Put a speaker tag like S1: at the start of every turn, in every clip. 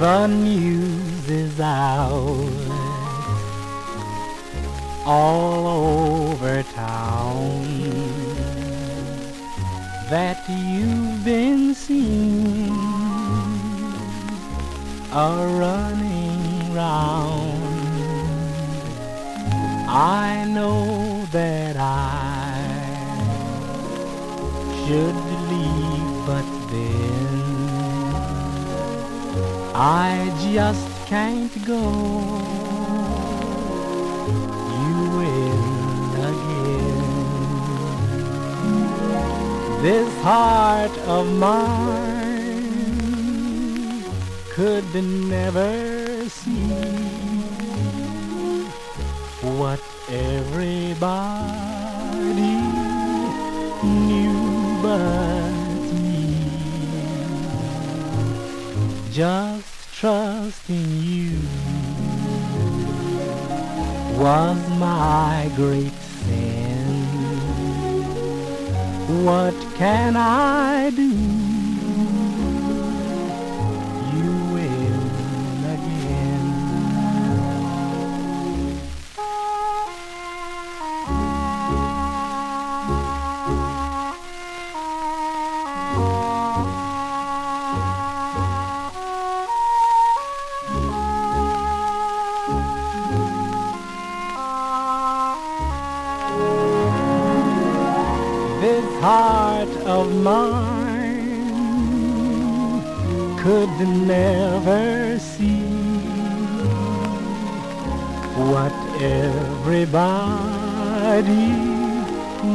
S1: news is out all over town that you've been seen a running round. I know that I should leave, but then I just can't go. You win again. This heart of mine could never see what everybody knew but Just trust in you was my great sin. What can I do? Heart of mine could never see what everybody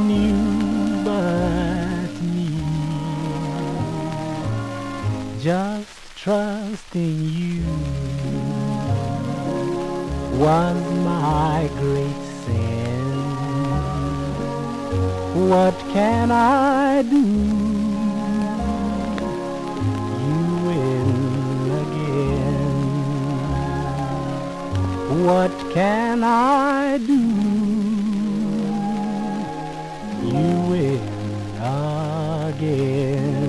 S1: knew but me. Just trusting you was my great sin. What can I do? You win again. What can I do? You win again.